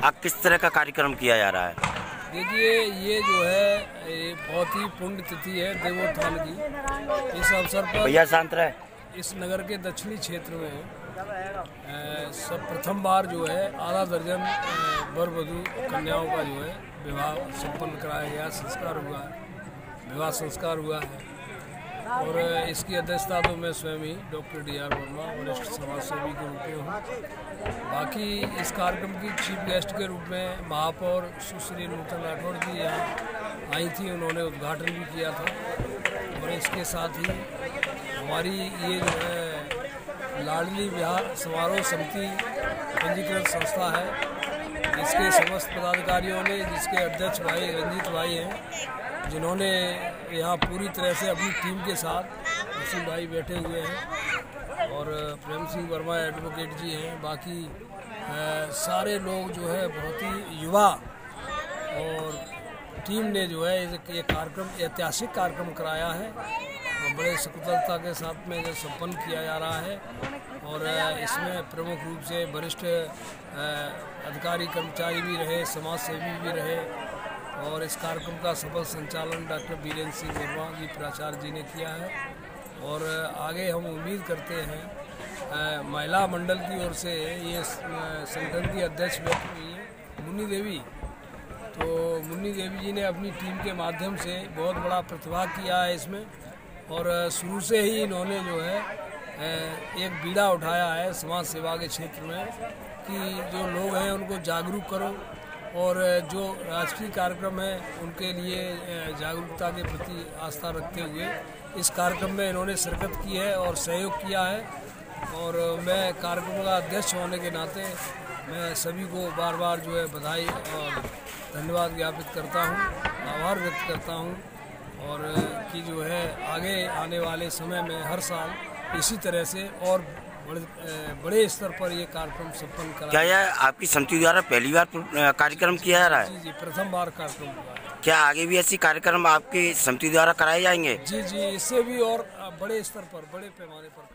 किस तरह का कार्यक्रम किया जा रहा है? देखिए ये जो है ये बहुत ही पुण्य तिथि है देवोत्थान की। इस अवसर पर भैया शांत रहे। इस नगर के दक्षिणी क्षेत्र में सब प्रथम बार जो है आधा दर्जन वर वधु कन्याओं का जो है विवाह संपन्न कराया गया संस्कार हुआ है विवाह संस्कार हुआ है। और इसकी अध्यक्षता तो मैं स्वयं ही डॉक्टर डी आर वर्मा, वरिष्ठ समाज सेवी के रूप में हूँ। बाकी इस कार्यक्रम की चीफ गेस्ट के रूप में महापौर सुश्री नूतन राठौर जी यहाँ आई थी, उन्होंने उद्घाटन भी किया था। और इसके साथ ही हमारी ये जो है, लाडली बिहार समारोह समिति पंजीकृत संस्था है। जिसके समस्त पदाधिकारियों ने, जिसके अध्यक्ष भाई रंजीत भाई हैं जिन्होंने यहाँ पूरी तरह से अपनी टीम के साथ वसीम भाई बैठे हुए हैं और प्रेम सिंह वर्मा एडवोकेट जी हैं, बाकी सारे लोग जो है बहुत ही युवा और टीम ने जो है ये कार्यक्रम, ऐतिहासिक कार्यक्रम कराया है। और बड़े सकुशलता के साथ में ये संपन्न किया जा रहा है और इसमें प्रमुख रूप से वरिष्ठ अधिकारी कर्मचारी भी रहे समाज सेवी भी रहे और इस कार्यक्रम का सफल संचालन डॉक्टर बीरेंद्र सिंह वर्मा जी प्राचार्य जी ने किया है। और आगे हम उम्मीद करते हैं महिला मंडल की ओर से ये संगठन की अध्यक्ष बैठी हुई है, मुन्नी देवी। तो मुन्नी देवी जी ने अपनी टीम के माध्यम से बहुत बड़ा प्रतिभाग किया है इसमें। और शुरू से ही इन्होंने जो है एक बीड़ा उठाया है समाज सेवा के क्षेत्र में कि जो लोग हैं उनको जागरूक करो और जो राजकीय कार्यक्रम है, उनके लिए जागरूकता के प्रति आस्था रखते हुए इस कार्यक्रम में इन्होंने शिरकत की है और सहयोग किया है। और मैं कार्यक्रम का अध्यक्ष होने के नाते मैं सभी को बार बार जो है बधाई और धन्यवाद ज्ञापित करता हूँ, आभार व्यक्त करता हूँ। और कि जो है आगे आने वाले समय में हर साल इसी तरह से और बड़े बड़े स्तर पर ये कार्यक्रम संपन्न क्या यह आपकी समिति द्वारा पहली बार कार्यक्रम किया जा रहा है? जी जी प्रथम बार कार्यक्रम हुआ है। क्या आगे भी ऐसी कार्यक्रम आपकी समिति द्वारा कराए जाएँगे? जी जी इससे भी और बड़े स्तर पर बड़े पैमाने पर